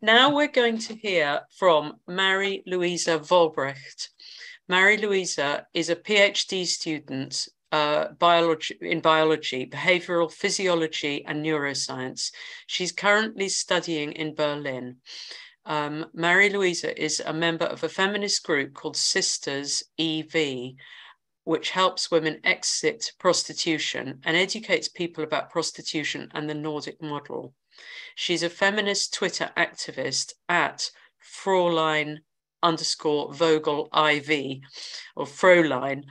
Now we're going to hear from Marie Luise Vollbrecht. Marie Luise is a PhD student uh, biology in biology, behavioral physiology, and neuroscience. She's currently studying in Berlin. Um, Marie Luise is a member of a feminist group called Sisters EV, which helps women exit prostitution and educates people about prostitution and the Nordic model. She's a feminist Twitter activist at Fraulein underscore Vogel IV or Fräulein.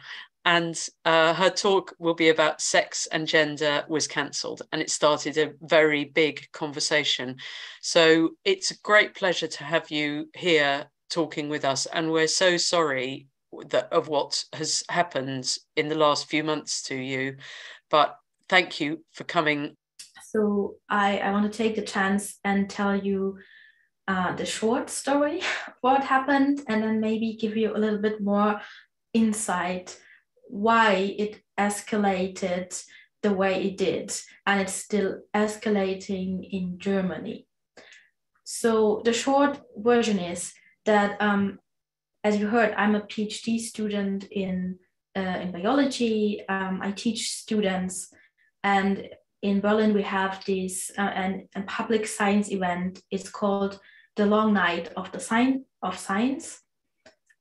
And uh, her talk will be about sex and gender was cancelled, and it started a very big conversation. So it's a great pleasure to have you here talking with us, and we're so sorry that of what has happened in the last few months to you. But thank you for coming so I, I want to take the chance and tell you uh, the short story, what happened, and then maybe give you a little bit more insight why it escalated the way it did, and it's still escalating in Germany. So the short version is that, um, as you heard, I'm a PhD student in uh, in biology. Um, I teach students, and in Berlin, we have this uh, an, a public science event. It's called the Long Night of the Sign of Science,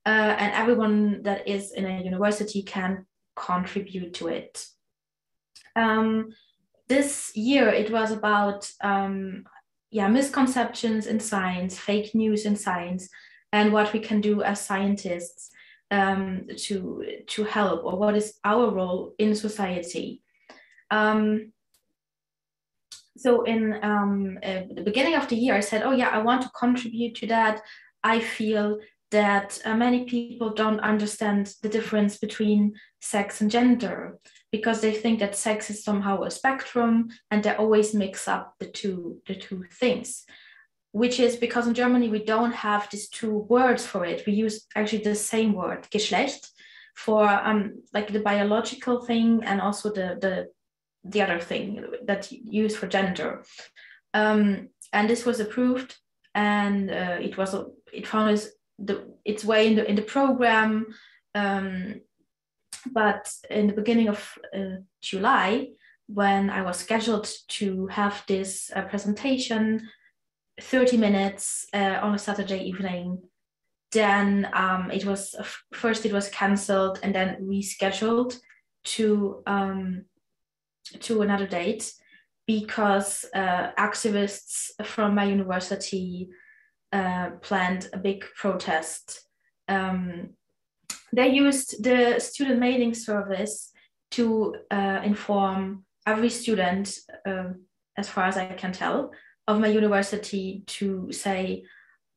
uh, and everyone that is in a university can contribute to it. Um, this year, it was about um, yeah misconceptions in science, fake news in science, and what we can do as scientists um, to to help, or what is our role in society. Um, so in um, uh, the beginning of the year, I said, oh yeah, I want to contribute to that. I feel that uh, many people don't understand the difference between sex and gender because they think that sex is somehow a spectrum and they always mix up the two the two things which is because in germany we don't have these two words for it we use actually the same word geschlecht for um like the biological thing and also the the the other thing that used for gender. Um, and this was approved, and uh, it was it found its, the, its way in the in the program. Um, but in the beginning of uh, July, when I was scheduled to have this uh, presentation, 30 minutes uh, on a Saturday evening, then um, it was first it was cancelled and then rescheduled to um, to another date because uh, activists from my university uh, planned a big protest. Um, they used the student mailing service to uh, inform every student, um, as far as I can tell, of my university to say,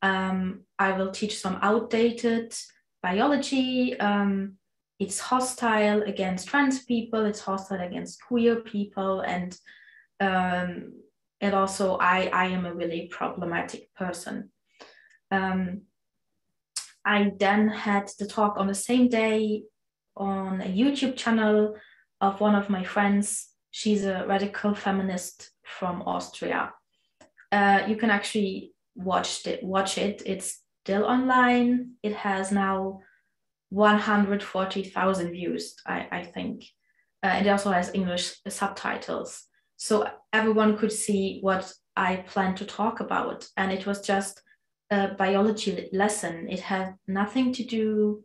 um, I will teach some outdated biology. Um, it's hostile against trans people, it's hostile against queer people, and um, and also I, I am a really problematic person. Um, I then had the talk on the same day on a YouTube channel of one of my friends. She's a radical feminist from Austria. Uh, you can actually watch it. Watch it. It's still online. It has now 140,000 views, I, I think. Uh, it also has English subtitles. So everyone could see what I plan to talk about. And it was just a biology lesson. It had nothing to do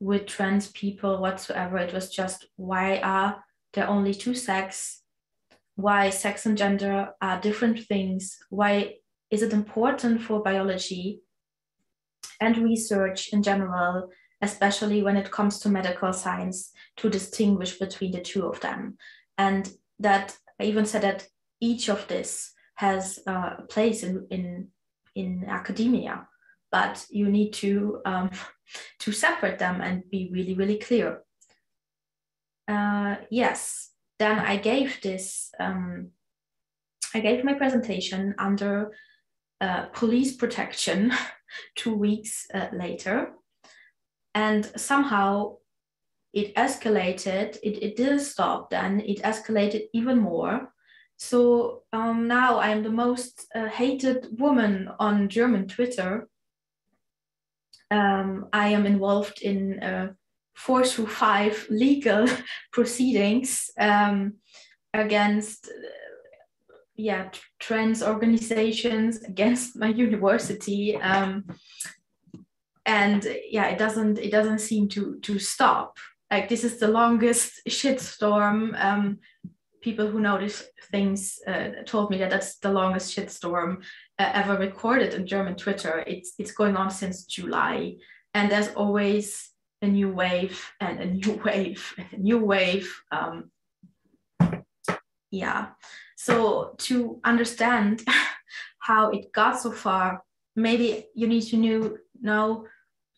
with trans people whatsoever. It was just why are there only two sex? Why sex and gender are different things? Why is it important for biology and research in general especially when it comes to medical science, to distinguish between the two of them. And that I even said that each of this has uh, a place in, in, in academia, but you need to, um, to separate them and be really, really clear. Uh, yes, then I gave this, um, I gave my presentation under uh, police protection two weeks uh, later and somehow it escalated it, it didn't stop then it escalated even more So um, now I'm the most uh, hated woman on German Twitter. Um, I am involved in uh, four to five legal proceedings um, against yeah trans organizations against my university um, and yeah it doesn't it doesn't seem to to stop. Like this is the longest shitstorm. Um, people who notice things uh, told me that that's the longest shitstorm uh, ever recorded in german twitter. It's it's going on since july. And there's always a new wave and a new wave and a new wave. Um, yeah. So to understand how it got so far, maybe you need to know, know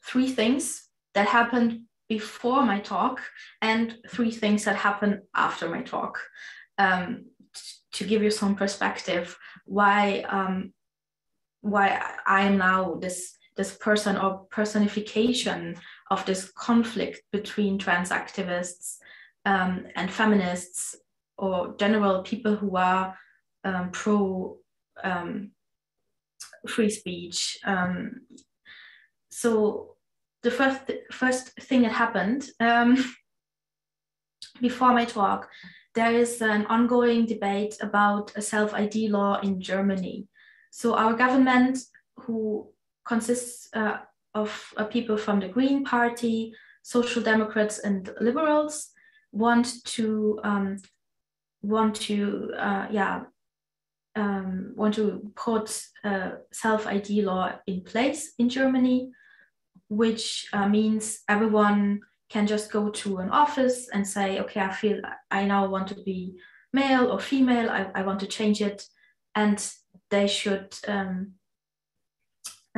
three things that happened before my talk and three things that happened after my talk um, to give you some perspective why um, why I am now this this person or personification of this conflict between trans activists um, and feminists or general people who are um, pro um, free speech. Um, so the first first thing that happened um, before my talk, there is an ongoing debate about a self ID law in Germany. So our government, who consists uh, of uh, people from the Green Party, Social Democrats, and Liberals, want to um, want to uh, yeah um, want to put a self ID law in place in Germany, which uh, means everyone can just go to an office and say, okay, I feel I now want to be male or female, I, I want to change it. And they should, um,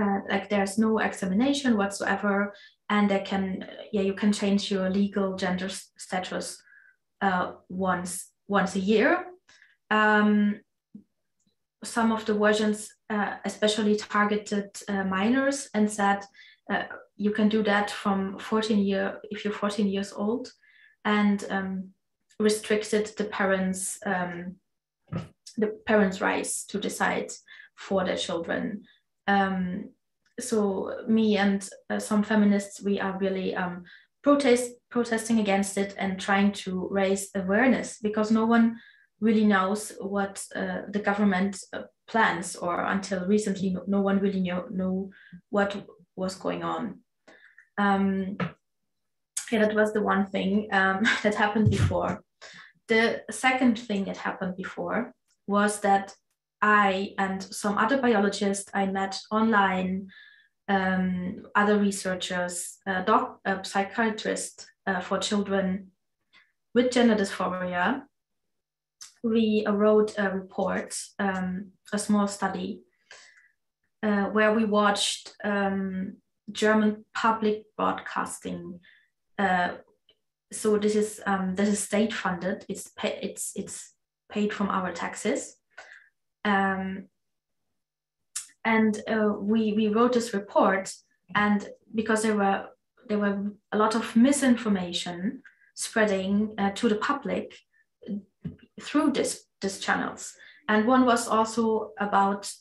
uh, like, there's no examination whatsoever. And they can, yeah, you can change your legal gender status uh, once once a year. Um, some of the versions uh, especially targeted uh, minors and said uh, you can do that from 14 year if you're 14 years old and um, restricted the parents um, the parents rights to decide for their children. Um, so me and uh, some feminists we are really um, protest protesting against it and trying to raise awareness because no one really knows what uh, the government uh, plans or until recently no, no one really know, knew what was going on. Um, yeah that was the one thing um, that happened before. The second thing that happened before was that i and some other biologists i met online um, other researchers, uh, doc, uh, psychiatrists uh, for children with gender dysphoria, we wrote a report, um, a small study, uh, where we watched um, German public broadcasting. Uh, so this is um, this is state funded. It's pay, it's it's paid from our taxes. Um, and uh, we we wrote this report and because there were there were a lot of misinformation spreading uh, to the public through this these channels and one was also about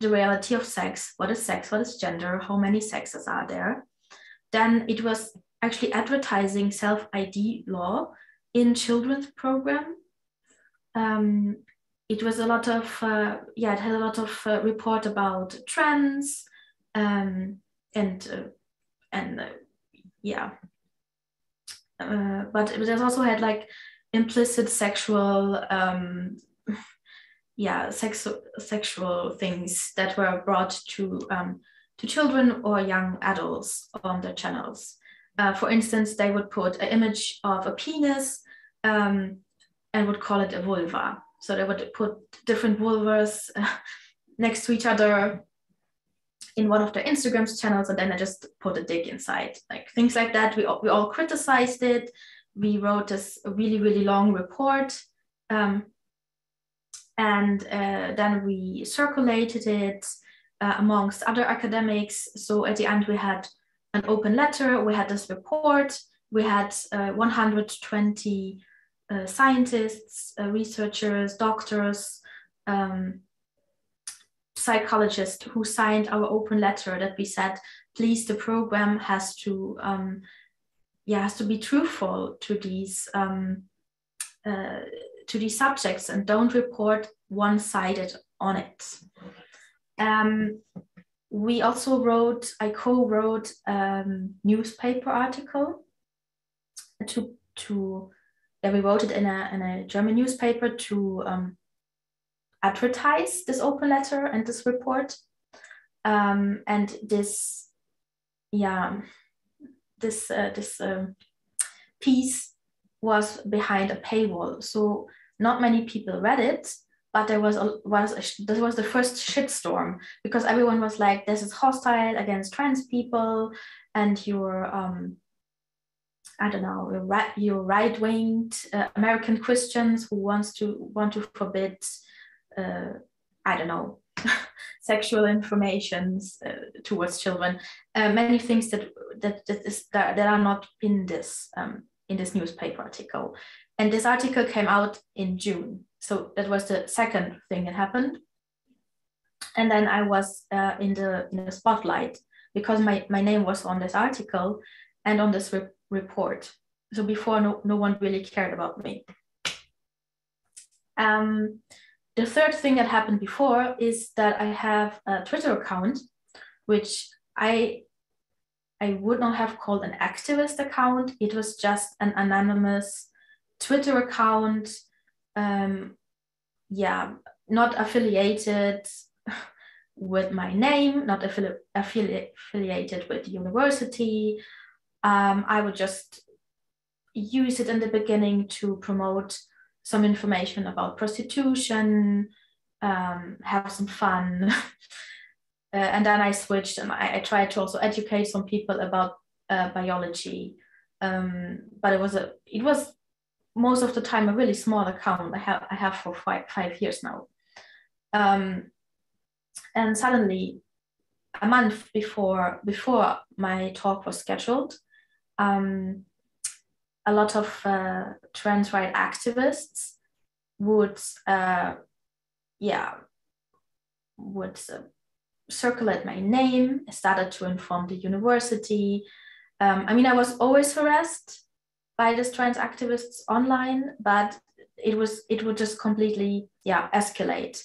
the reality of sex what is sex what is gender how many sexes are there then it was actually advertising self id law in children's program. Um, it was a lot of uh, yeah it had a lot of uh, report about trends um, and uh, and uh, yeah. Uh, but it also had like implicit sexual um, yeah sex, sexual things that were brought to um, to children or young adults on the channels uh, for instance they would put an image of a penis um, and would call it a vulva so they would put different vulvas uh, next to each other in one of their Instagram's channels, and then I just put a dick inside, like things like that. We all, we all criticized it. We wrote this really really long report, um, and uh, then we circulated it uh, amongst other academics. So at the end, we had an open letter. We had this report. We had uh, 120 uh, scientists, uh, researchers, doctors, um, psychologists who signed our open letter that we said, please, the program has to, um, yeah, has to be truthful to these um, to these subjects and don't report one-sided on it. Um, we also wrote, I co-wrote um, newspaper article to to yeah, we wrote it in a in a German newspaper to um, advertise this open letter and this report. Um, and this, yeah, this uh, this um, piece was behind a paywall, so not many people read it. But there was a was a, this was the first shitstorm because everyone was like, "This is hostile against trans people, and you're um, I don't know, you're right, you're right-winged uh, American Christians who wants to want to forbid uh, I don't know, sexual informations uh, towards children, uh, many things that that that, is, that, that are not in this um, in this newspaper article. And this article came out in June, so that was the second thing that happened. And then I was uh, in the in the spotlight because my my name was on this article and on this re- report. So before, no no one really cared about me. Um, the third thing that happened before is that I have a Twitter account, which I I would not have called an activist account. It was just an anonymous Twitter account. Um, yeah, not affiliated with my name, not affili- affili- affiliated with the university. Um, I would just use it in the beginning to promote some information about prostitution, um, have some fun. uh, and then I switched and I, I, tried to also educate some people about uh, biology. Um, but it was a, it was most of the time a really small account I have, I have for five, five years now. Um, and suddenly a month before, before my talk was scheduled, um, a lot of uh, trans right activists would, uh, yeah, would uh, circulate my name, started to inform the university. Um, I mean, I was always harassed by these trans activists online, but it was it would just completely yeah escalate.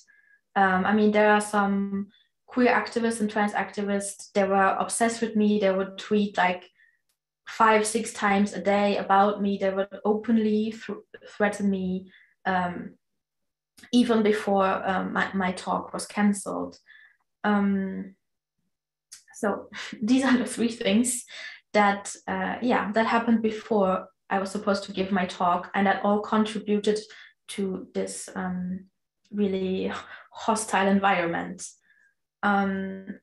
Um, I mean, there are some queer activists and trans activists. They were obsessed with me. They would tweet like five, six times a day about me. They would openly th- threaten me um, even before um, my, my talk was cancelled. Um, so these are the three things that, uh, yeah, that happened before I was supposed to give my talk, and that all contributed to this um, really hostile environment. Um,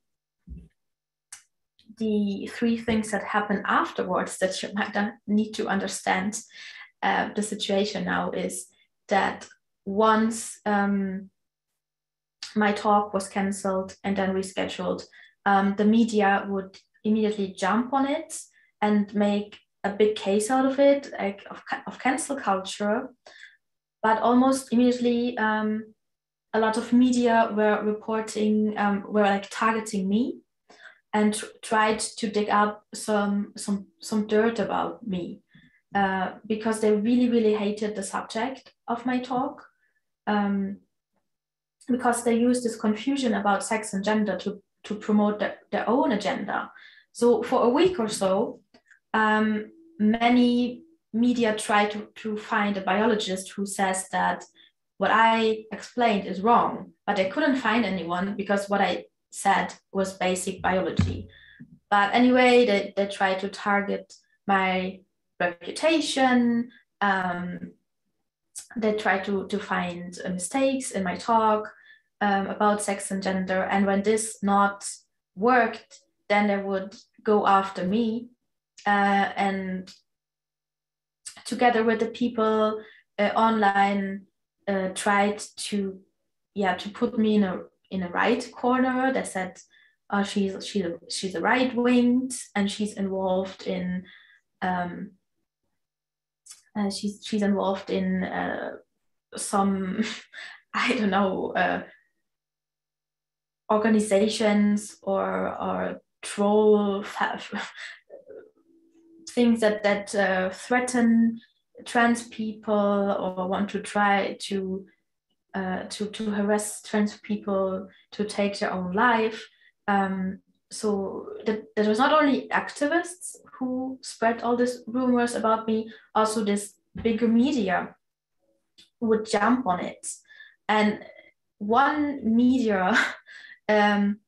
the three things that happen afterwards that you might need to understand uh, the situation now is that once um, my talk was cancelled and then rescheduled, um, the media would immediately jump on it and make a big case out of it, like of, of cancel culture. But almost immediately, um, a lot of media were reporting, um, were like targeting me and tr- tried to dig up some some some dirt about me uh, because they really really hated the subject of my talk um, because they used this confusion about sex and gender to to promote their, their own agenda so for a week or so um, many media try to, to find a biologist who says that what i explained is wrong but they couldn't find anyone because what i said was basic biology. But anyway, they, they try to target my reputation. Um, they try to, to find uh, mistakes in my talk um, about sex and gender. And when this not worked, then they would go after me uh, and together with the people uh, online uh, tried to yeah to put me in a in a right corner they said uh, she's she's a, she's a right winged and she's involved in um, uh, she's she's involved in some I don't know organizations or or troll things that that uh, threaten trans people or want to try to uh, to to harass trans people to take their own life. Um, so that there was not only activists who spread all these rumors about me, also this bigger media would jump on it, and one media um,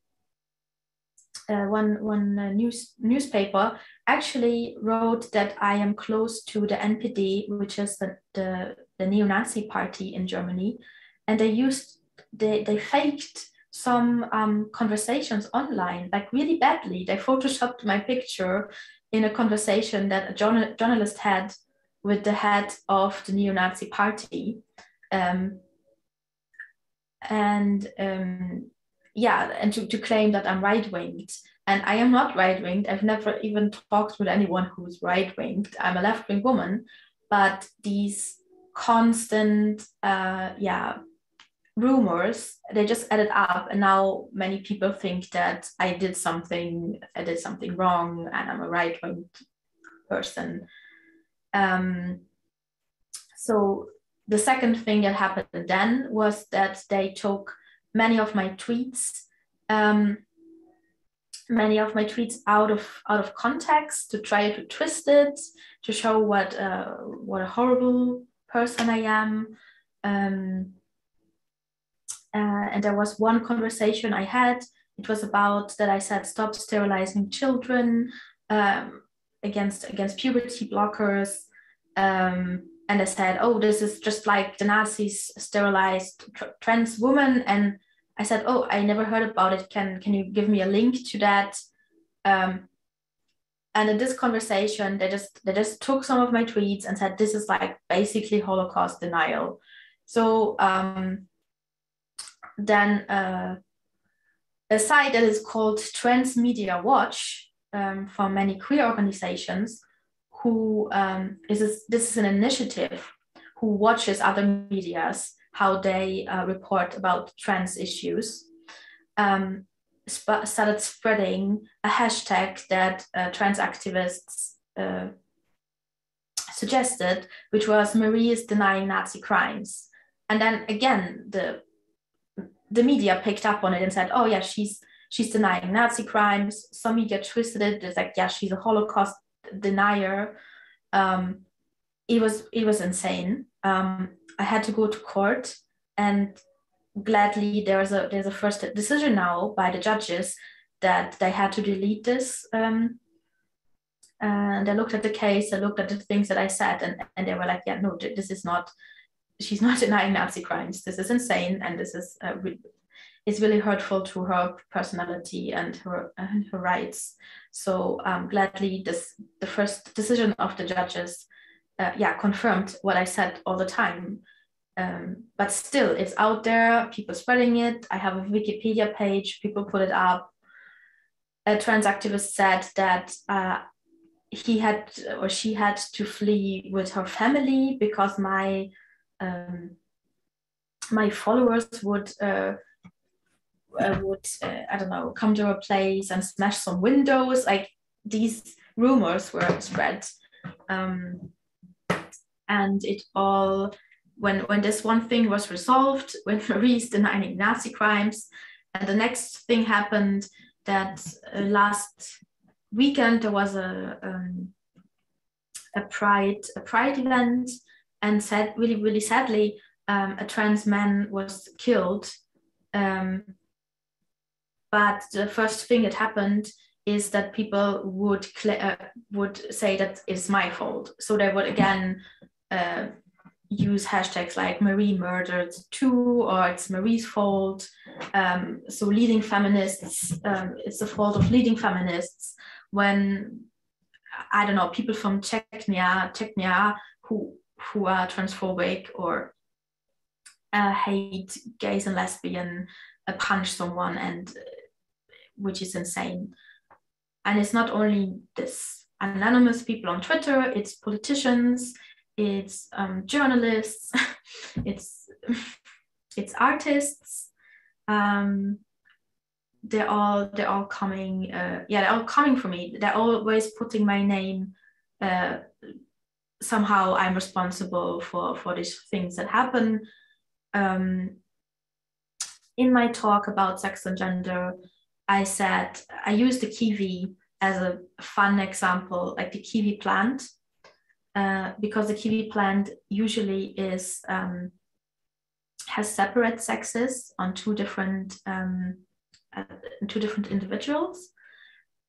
uh, one one uh, news newspaper actually wrote that I am close to the NPD, which is the, the, the neo-Nazi party in Germany, and they used they they faked some um, conversations online like really badly. They photoshopped my picture in a conversation that a journal, journalist had with the head of the neo-Nazi party. Um, and um, yeah, and to, to claim that I'm right winged. And I am not right winged. I've never even talked with anyone who's right winged. I'm a left wing woman. But these constant, uh, yeah, rumors, they just added up. And now many people think that I did something, I did something wrong, and I'm a right wing person. Um, so the second thing that happened then was that they took many of my tweets um, many of my tweets out of out of context to try to twist it to show what uh, what a horrible person I am. Um, uh, and there was one conversation I had. It was about that I said stop sterilizing children um, against against puberty blockers. Um, and I said, oh, this is just like the Nazis sterilized trans woman." And I said, oh, I never heard about it. Can can you give me a link to that? Um, and in this conversation, they just they just took some of my tweets and said this is like basically Holocaust denial. So um, then uh, a site that is called Transmedia Watch um, for many queer organizations who um, is this, this is an initiative who watches other medias how they uh, report about trans issues um, sp- started spreading a hashtag that uh, trans activists uh, suggested which was marie is denying nazi crimes. And then again the the media picked up on it and said oh yeah she's she's denying nazi crimes. Some media twisted it. It's like yeah she's a holocaust denier. Um, it was it was insane. Um, I had to go to court, and gladly there's a there's a first decision now by the judges that they had to delete this. Um, and I looked at the case, I looked at the things that I said, and, and they were like, yeah, no, this is not, she's not denying Nazi crimes. This is insane, and this is uh, is really hurtful to her personality and her and her rights. So um, gladly, this the first decision of the judges, uh, yeah, confirmed what I said all the time. Um, but still, it's out there. People spreading it. I have a Wikipedia page. People put it up. A trans activist said that uh, he had or she had to flee with her family because my um, my followers would uh, uh, would uh, I don't know come to a place and smash some windows. Like these rumors were spread, um, and it all when when this one thing was resolved, when Marie's denying Nazi crimes, and the next thing happened that uh, last weekend there was a um, a pride a pride event, and said really really sadly um, a trans man was killed um, but the first thing that happened is that people would uh, would say that it's my fault. So they would again uh, use hashtags like Marie murdered too, or it's Marie's fault. Um, so leading feminists, um, it's the fault of leading feminists when I don't know people from Chechnya, Chechnya who who are transphobic or uh, hate gays and lesbian, uh, punch someone and which is insane. And it's not only this anonymous people on Twitter, it's politicians, it's um, journalists, it's it's artists. Um, they're all they're all coming. Uh, yeah, they're all coming for me. They're always putting my name. Uh, somehow, I'm responsible for for these things that happen. Um, in my talk about sex and gender, I said I used the kiwi as a fun example, like the kiwi plant, uh, because the kiwi plant usually is um, has separate sexes on two different um, uh, two different individuals.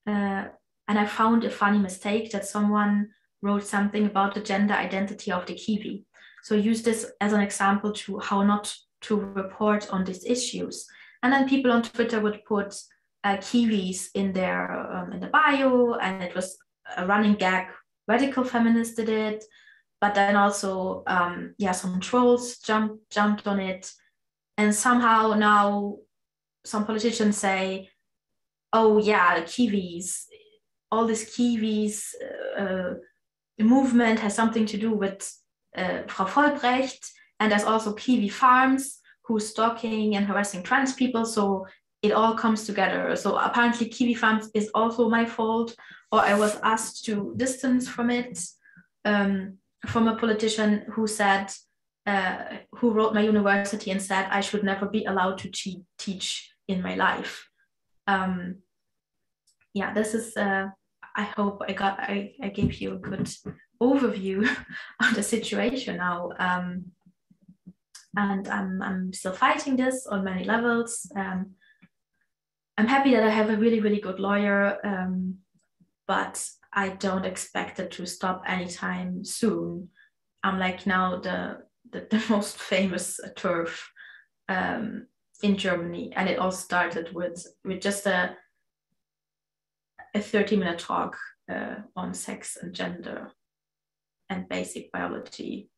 Uh, and I found a funny mistake that someone wrote something about the gender identity of the kiwi. So use this as an example to how not to report on these issues. And then people on Twitter would put uh, kiwis in their um, in the bio, and it was a running gag. Radical feminists did it, but then also um, yeah, some trolls jumped jumped on it, and somehow now some politicians say, oh yeah, kiwis, all these kiwis. Uh, movement has something to do with uh, Frau Vollbrecht, and there's also Kiwi Farms who's stalking and harassing trans people. So it all comes together. So apparently Kiwi Farms is also my fault, or I was asked to distance from it um, from a politician who said, uh, who wrote my university and said I should never be allowed to te- teach in my life. Um, yeah, this is, uh, I hope I got, I, I gave you a good overview of the situation now. Um, and I'm, I'm still fighting this on many levels. Um, I'm happy that I have a really, really good lawyer, um, but I don't expect it to stop anytime soon. I'm like now the, the, the most famous TERF um, in Germany. And it all started with, with just a, a 30 minute talk uh, on sex and gender and basic biology